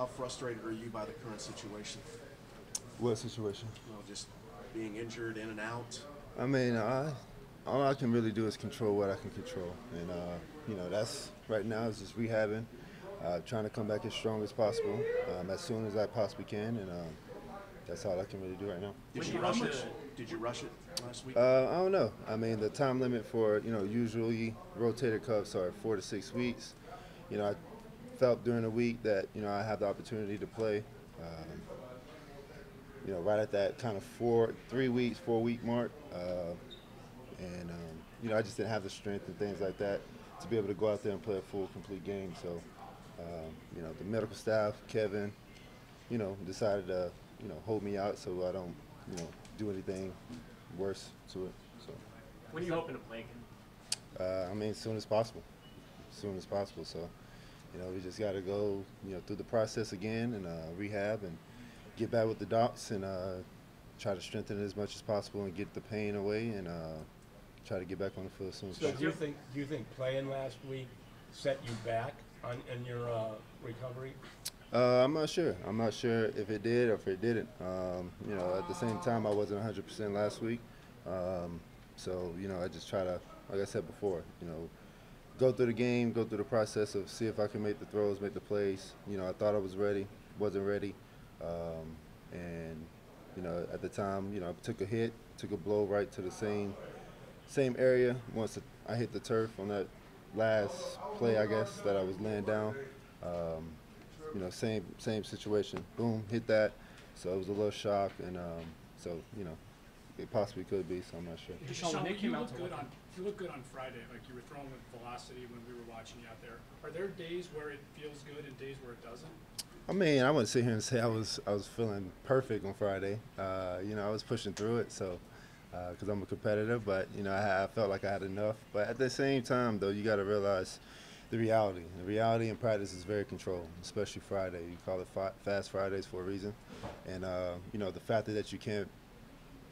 How frustrated are you by the current situation? What situation? You know, just being injured in and out. I mean, I, all I can really do is control what I can control, and uh, you know that's right now is just rehabbing, uh, trying to come back as strong as possible, um, as soon as I possibly can, and um, that's all I can really do right now. Did you you rush it? Did you rush it last week? Uh, I don't know. I mean, the time limit for you know usually rotator cuffs are four to six weeks. You know, I felt during the week that you know I had the opportunity to play. Um, you know, right at that kind of four, three weeks, four week mark, uh, and um, you know I just didn't have the strength and things like that to be able to go out there and play a full, complete game. So, um, you know, the medical staff, Kevin, you know, decided to you know hold me out so I don't you know do anything worse to it. So, When are you hoping to play again? uh, I mean, as soon as possible, as soon as possible. So, you know, we just got to go, you know, through the process again and uh, rehab and get back with the docs and uh, try to strengthen it as much as possible and get the pain away and uh, try to get back on the field as soon as So possible. do you think, do you think playing last week set you back on, in your uh, recovery? Uh, I'm not sure. I'm not sure if it did or if it didn't. Um, you know, at the same time, I wasn't 100% last week. Um, so, you know, I just try to, like I said before, you know, go through the game, go through the process of see if I can make the throws, make the plays. You know, I thought I was ready, wasn't ready. Um, and, you know, at the time, you know, I took a hit, took a blow right to the same same area once I hit the turf on that last play, I guess, that I was laying down. Um, you know, same same situation. Boom, hit that. So it was a little shock, and um, so you know, it possibly could be. So I'm not sure. Deshaun, Deshaun, when they you came out good look- on you looked good on Friday. Like you were throwing with velocity when we were watching you out there. Are there days where it feels good and days where it doesn't? I mean, I wouldn't sit here and say I was I was feeling perfect on Friday. Uh, you know, I was pushing through it, so because I'm a competitor. But you know, I, I felt like I had enough. But at the same time, though, you got to realize the reality. The reality in practice is very controlled, especially Friday. You call it fi- Fast Fridays for a reason, and uh, you know the fact that you can't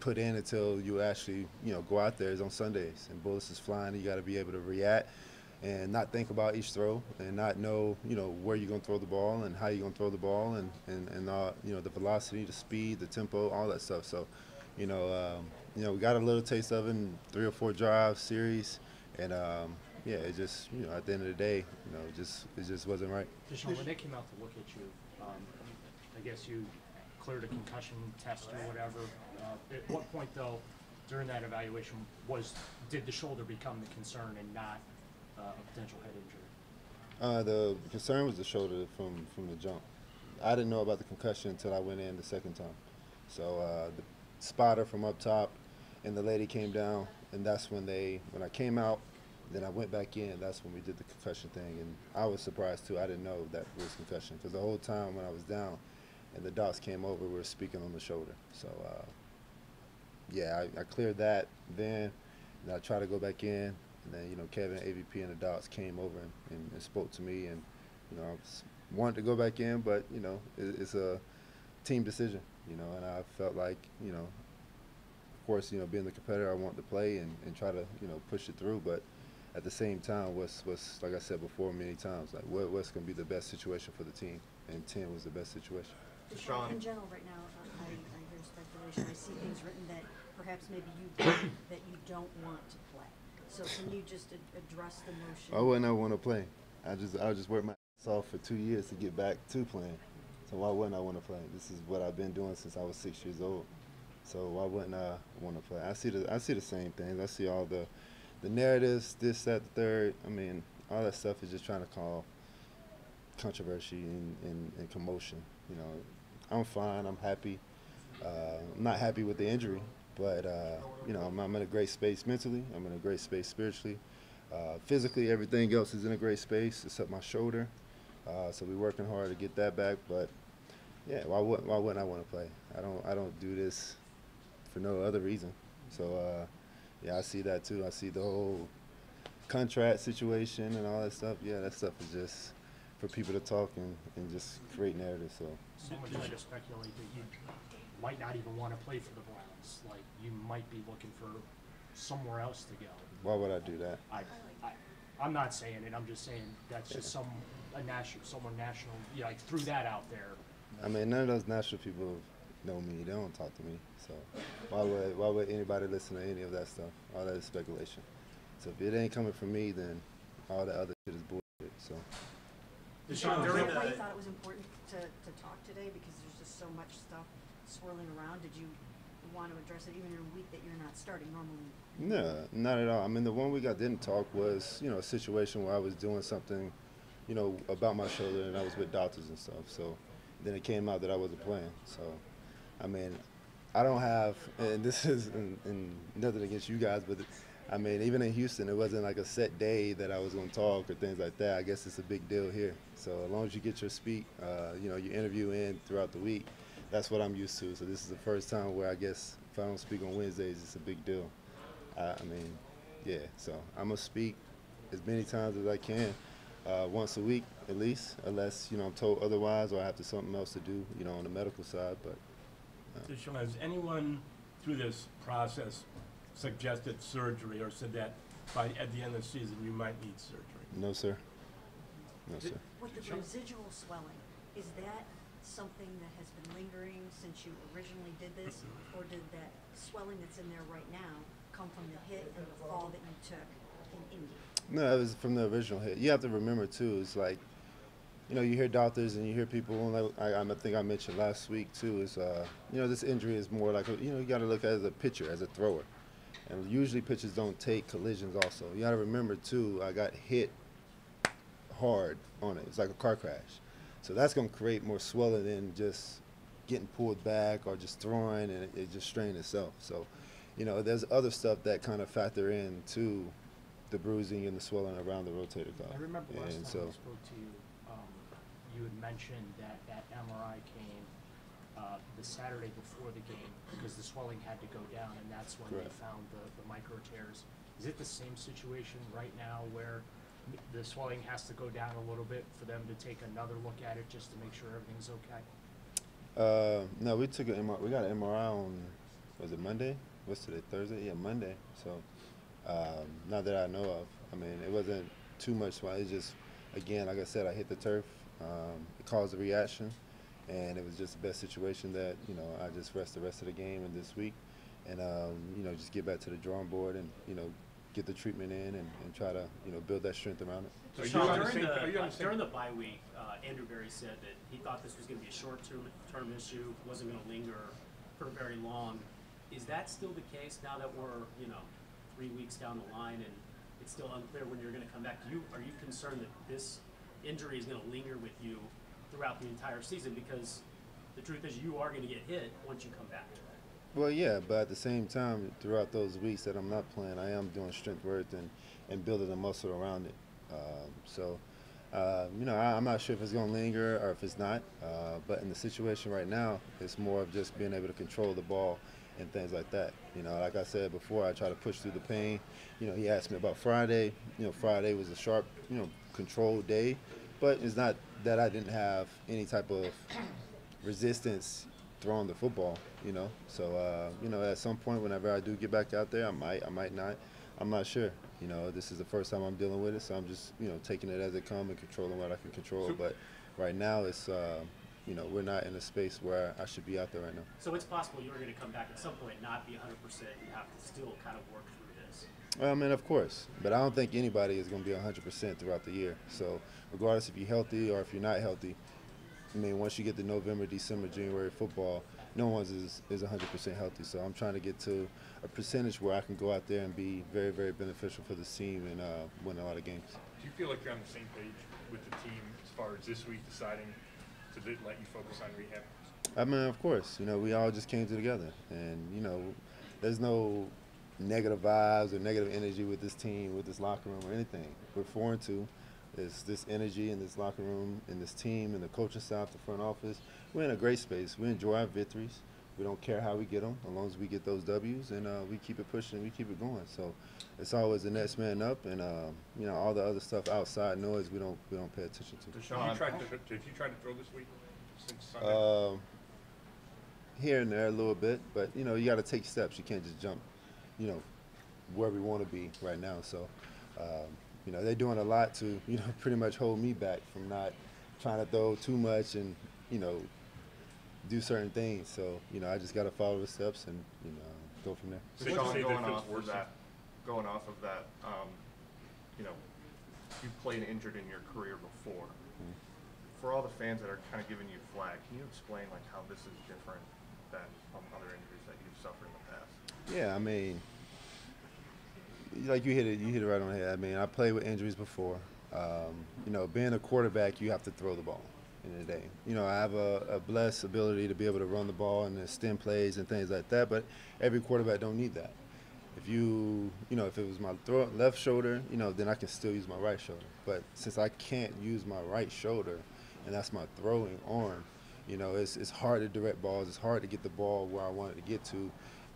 put in until you actually you know go out there is on Sundays, and bullets is flying. You got to be able to react and not think about each throw and not know you know where you're going to throw the ball and how you're going to throw the ball and and and uh, you know the velocity, the speed, the tempo, all that stuff. So, you know, um, you know, we got a little taste of it in three or four drive series, and um, yeah, it just you know at the end of the day, you know, just it just wasn't right. Deshaun, when they came out to look at you, um, I guess you cleared a concussion test or whatever. Uh, at what point, though, during that evaluation, was did the shoulder become the concern and not uh, a potential head injury? Uh, the concern was the shoulder from from the jump. I didn't know about the concussion until I went in the second time. So uh, the spotter from up top and the lady came down, and that's when they when I came out. Then I went back in. That's when we did the concussion thing, and I was surprised too. I didn't know that was concussion because the whole time when I was down, and the docs came over, we were speaking on the shoulder. So uh, yeah, I, I cleared that then, and I tried to go back in, and then you know Kevin, AVP, and the docs came over and, and, and spoke to me, and you know I wanted to go back in, but you know it, it's a team decision, you know, and I felt like you know, of course, you know, being the competitor, I want to play and, and try to you know push it through, but at the same time, what's what's like I said before many times, like what, what's going to be the best situation for the team, and ten was the best situation. Deshaun, in general, right now, uh, I, I hear speculation, I see things written that perhaps maybe you, don't- that you don't want to play. So can you just a- address the motion? I wouldn't ever want to play. I just I just worked my ass off for two years to get back to playing. So why wouldn't I want to play? This is what I've been doing since I was six years old. So why wouldn't I want to play? I see the I see the same things. I see all the the narratives, this, that, the third. I mean, all that stuff is just trying to call controversy and, and, and commotion. You know, I'm fine. I'm happy. Uh, I'm not happy with the injury, but uh, you know, I'm, I'm in a great space mentally. I'm in a great space spiritually. Uh, physically, everything else is in a great space except my shoulder. Uh, so we're working hard to get that back. But yeah, why wouldn't why wouldn't I want to play? I don't I don't do this for no other reason. So uh, yeah, I see that too. I see the whole contract situation and all that stuff. Yeah, that stuff is just for people to talk and, and just create narratives. So Someone tried to speculate that you might not even want to play for the Browns. Like you might be looking for somewhere else to go. why would I do that? I, I, I'm not saying it. I'm just saying that's just some a national, someone national, you know, like threw that out there. I mean, none of those national people know me. They don't talk to me. So why would why would anybody listen to any of that stuff? All that is speculation. So if it ain't coming from me, then all the other shit is bullshit. So Deshaun, Is during why you the, thought it was important to, to talk today, because there's just so much stuff swirling around? Did you want to address it even in a week that you're not starting normally? no, not at all. I mean, the one week I didn't talk was you know a situation where I was doing something, you know, about my shoulder, and I was with doctors and stuff. So then it came out that I wasn't playing. So I mean, I don't have, and this is and, and nothing against you guys, but I mean, even in Houston, it wasn't like a set day that I was going to talk or things like that. I guess it's a big deal here. So as long as you get your speak, uh, you know, your interview in throughout the week, that's what I'm used to. So this is the first time where I guess if I don't speak on Wednesdays, it's a big deal. I, I mean, yeah. So I'm gonna speak as many times as I can, uh, once a week at least, unless you know I'm told otherwise or I have to something else to do, you know, on the medical side. But Deshaun, has anyone through this process suggested surgery or said that by, at the end of the season, you might need surgery? no, sir. No, sir. With the residual swelling, is that something that has been lingering since you originally did this? Or did that swelling that's in there right now come from the hit and the fall that you took in Indy? No, it was from the original hit. You have to remember too. It's like, you know, you hear doctors and you hear people. And like I, I think I mentioned last week too. Is uh, you know, this injury is more like a, you know, you got to look at it as a pitcher, as a thrower, and usually pitchers don't take collisions. Also, you got to remember too. I got hit hard on it. It's like a car crash, so that's gonna create more swelling than just getting pulled back or just throwing and it, it just strained itself. So, you know, there's other stuff that kind of factor in to the bruising and the swelling around the rotator cuff. I remember last and time so, I spoke to you, um, you had mentioned that that MRI came, uh, the Saturday before the game, because the swelling had to go down, and that's when they found the, the micro tears. Is it the same situation right now where the swelling has to go down a little bit for them to take another look at it just to make sure everything's okay? uh, no, we took an MRI. We got an MRI on was it Monday? What's today? Thursday? Yeah, Monday. So, um, not that I know of. I mean, it wasn't too much swelling. It's just, again, like I said, I hit the turf. Um, it caused a reaction, and it was just the best situation that you know I just rest the rest of the game and this week, and um, you know just get back to the drawing board and you know get the treatment in and, and try to you know build that strength around it. So Sean, on the during same- the, uh, during the bye week, uh, Andrew Berry said that he thought this was gonna be a short-term, term issue, wasn't gonna linger for very long. Is that still the case now that we're, you know, three weeks down the line and it's still unclear when you're gonna come back? Do you, are you concerned that this injury is gonna linger with you throughout the entire season? Because the truth is you are gonna get hit once you come back. Well, yeah, but at the same time, throughout those weeks that I'm not playing, I am doing strength work and, and building the muscle around it. Um, so, uh, you know, I, I'm not sure if it's going to linger or if it's not. Uh, but in the situation right now, it's more of just being able to control the ball and things like that. You know, like I said before, I try to push through the pain. You know, he asked me about Friday. You know, Friday was a sharp, you know, controlled day, but it's not that I didn't have any type of resistance throwing the football, you know. So uh, you know, at some point, whenever I do get back out there, I might, I might not. I'm not sure. You know, this is the first time I'm dealing with it, so I'm just you know taking it as it comes and controlling what I can control. So- but right now, it's uh, you know we're not in a space where I should be out there right now. So it's possible you're gonna come back at some point, not be hundred percent, you have to still kind of work through this. Well, I mean, of course, but I don't think anybody is going to be 100% throughout the year. So, regardless if you're healthy or if you're not healthy, I mean, once you get to November, December, January football, no one's is, is 100% healthy. So, I'm trying to get to a percentage where I can go out there and be very, very beneficial for the team and uh, win a lot of games. Do you feel like you're on the same page with the team as far as this week deciding to let you focus on rehab? I mean, of course, you know, we all just came together, and you know, there's no negative vibes or negative energy with this team, with this locker room, or anything. We're four and two. There's this energy in this locker room, in this team, in the coaching staff, the front office. We're in a great space. We enjoy our victories. We don't care how we get them, as long as we get those W's, and uh, we keep it pushing, and we keep it going. So it's always the next man up, and uh, you know, all the other stuff outside noise we don't we don't pay attention to. Have you tried to, have you tried to throw this week since Sunday? Um, here and there a little bit, but you know you got to take steps. You can't just jump, you know, where we want to be right now. So, um, you know, they're doing a lot to, you know, pretty much hold me back from not trying to throw too much and, you know, do certain things. So, you know, I just got to follow the steps and, you know, go from there. Safe to Sean, going off of that, going off of that, um, you know, you played injured in your career before. For all the fans that are kind of giving you flack, can you explain like how this is different than um, other injuries that you've suffered in the past? Yeah, I mean, like you hit it, you hit it right on the head. I mean, I played with injuries before. Um, you know, being a quarterback, you have to throw the ball in the day. You know, I have a, a blessed ability to be able to run the ball and extend plays and things like that. But every quarterback don't need that. If you, you know, if it was my throw, left shoulder, you know, then I can still use my right shoulder. But since I can't use my right shoulder, and that's my throwing arm, you know, it's it's hard to direct balls. It's hard to get the ball where I want it to get to,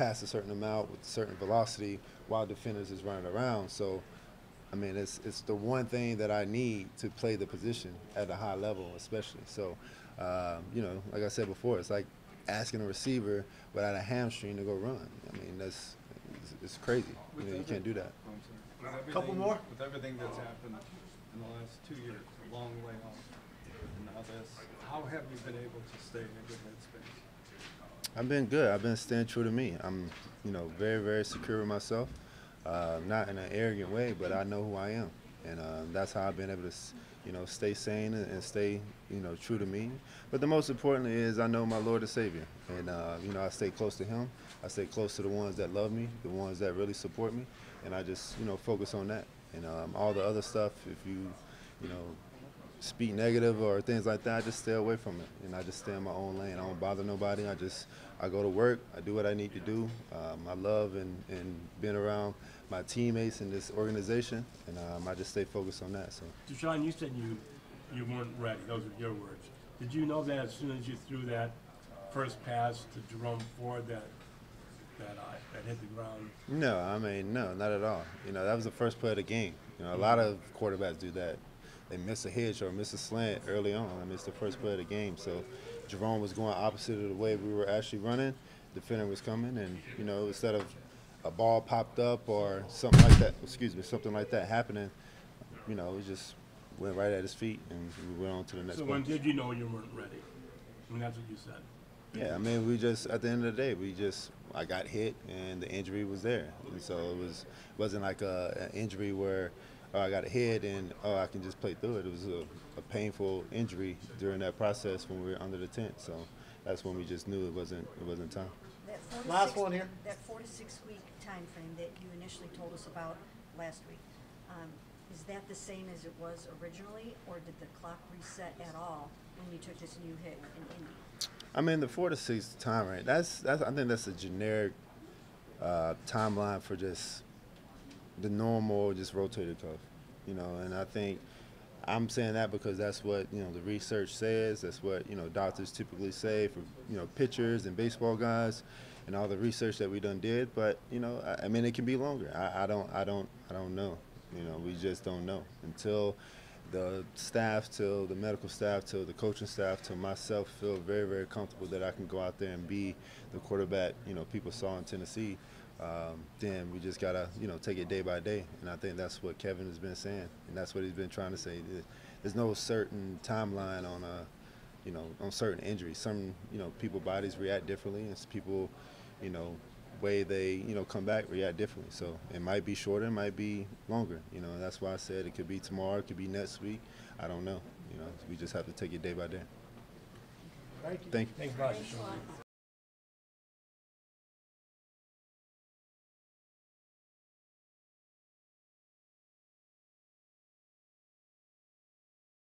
past a certain amount with a certain velocity while defenders is running around. So, I mean, it's it's the one thing that I need to play the position at a high level, especially. So, um, you know, like I said before, it's like asking a receiver without a hamstring to go run. I mean, that's it's, it's crazy. You know, you can't do that. A Couple more? With everything that's happened in the last two years, a long layoff, and now this, how have you been able to stay in a good headspace? I've been good. I've been staying true to me. I'm, you know, very, very secure with myself. Uh, not in an arrogant way, but I know who I am, and uh, that's how I've been able to, you know, stay sane and, stay, you know, true to me. But the most importantly is I know my Lord and Savior, and uh, you know, I stay close to Him. I stay close to the ones that love me, the ones that really support me, and I just, you know, focus on that. And um, all the other stuff, if you, you know, speak negative or things like that, I just stay away from it, and I just stay in my own lane. I don't bother nobody. I just I go to work. I do what I need to do. Um, I love and, and being around my teammates in this organization, and um, I just stay focused on that. So Deshaun, you said you, you weren't ready, those are your words. Did you know that as soon as you threw that first pass to Jerome Ford that, that, uh, that hit the ground? no, I mean no, not at all. You know that was the first play of the game. You know a lot of quarterbacks do that. They miss a hitch or miss a slant early on. I mean it's the first play of the game. So Jerome was going opposite of the way we were actually running. Defender was coming, and you know instead of a ball popped up or something like that, excuse me, something like that happening, you know, it just went right at his feet, and we went on to the next So when did you know you weren't ready? I mean, that's what you said. Yeah, I mean, we just at the end of the day, we just I got hit and the injury was there, and so it was wasn't like a, an injury where oh, I got a hit and oh I can just play through it. It was a, a painful injury during that process when we were under the tent. So that's when we just knew it wasn't it wasn't time. That four to Last six- one here. That four to six week time frame that you initially told us about last week, um, is that the same as it was originally, or did the clock reset at all when you took this new hit in Indy? I mean, the four to six time frame. That's that's. I think that's a generic uh, timeline for just the normal, just rotator cuff. You know, and I think I'm saying that because that's what you know the research says. That's what you know doctors typically say for you know pitchers and baseball guys, and all the research that we done did. But you know, I, I mean, it can be longer. I, I don't, I don't, I don't know. You know, we just don't know until the staff, till the medical staff, till the coaching staff, till myself feel very, very comfortable that I can go out there and be the quarterback. You know, people saw in Tennessee. Um, then we just gotta, you know, take it day by day, and I think that's what Kevin has been saying, and that's what he's been trying to say. There's no certain timeline on a, you know, on certain injuries. Some, you know, people bodies react differently, and s- people, you know, way they, you know, come back react differently. So it might be shorter, it might be longer. You know, that's why I said it could be tomorrow, it could be next week. I don't know. You know, we just have to take it day by day. Thank you. Thank you. Thanks,